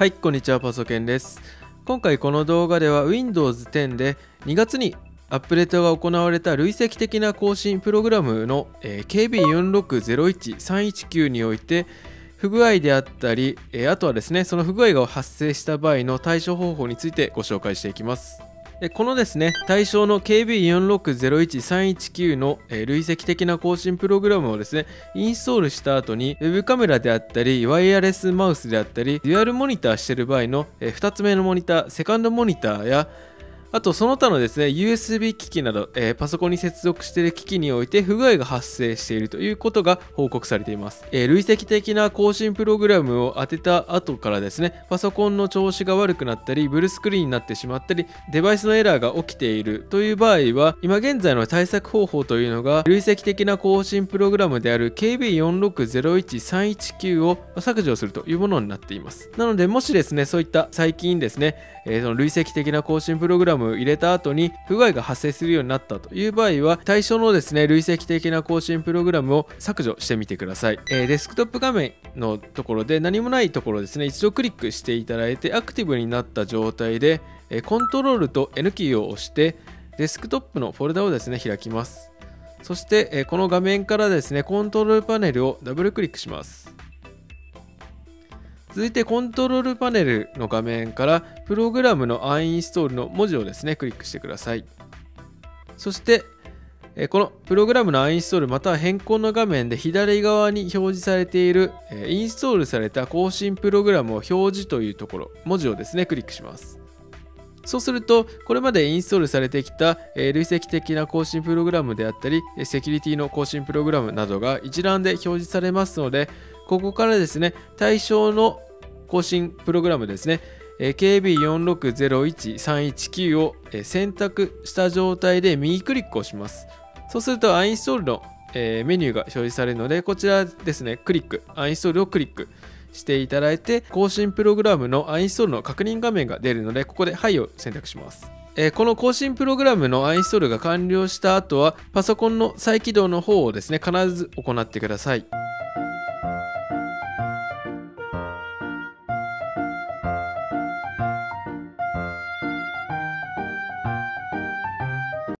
はい、こんにちは、パソケンです。今回この動画では Windows 10で2月にアップデートが行われた累積的な更新プログラムの、え KB4601319 において不具合であったり、えあとはですね、その不具合が発生した場合の対処方法についてご紹介していきます。このですね対象の KB4601319 の、累積的な更新プログラムをですねインストールした後にウェブカメラであったりワイヤレスマウスであったりデュアルモニターしてる場合の、2つ目のモニターセカンドモニターやあとその他のですね USB 機器など、えーパソコンに接続している機器において不具合が発生しているということが報告されています、えー累積的な更新プログラムを当てた後からですねパソコンの調子が悪くなったりブルースクリーンになってしまったりデバイスのエラーが起きているという場合は今現在の対策方法というのが累積的な更新プログラムである KB4601319 を削除するというものになっています。なのでもしですねそういった最近ですねえーその累積的な更新プログラムを入れた後に不具合が発生するようになったという場合は対象のですね累積的な更新プログラムを削除してみてください、えーデスクトップ画面のところで何もないところですね一度クリックしていただいてアクティブになった状態で、えコントロールと N キーを押してデスクトップのフォルダをですね開きます。そして、えこの画面からですねコントロールパネルをダブルクリックします。続いてコントロールパネルの画面からプログラムの uninstall の文字をですねクリックしてください。そしてこのプログラムの uninstall または変更の画面で左側に表示されているインストールされた更新プログラムを表示というところ文字をですねクリックします。そうすると、これまでインストールされてきた、累積的な更新プログラムであったり、セキュリティの更新プログラムなどが一覧で表示されますので、ここからですね、対象の更新プログラムですね、KB4601319 を選択した状態で右クリックをします。そうすると、uninstall の、メニューが表示されるので、こちらですね、クリック、uninstall をクリック。していただいて更新プログラムの uninstall の確認画面が出るのでここで「はい」を選択します。えこの更新プログラムの uninstall が完了した後はパソコンの再起動の方をですね必ず行ってください。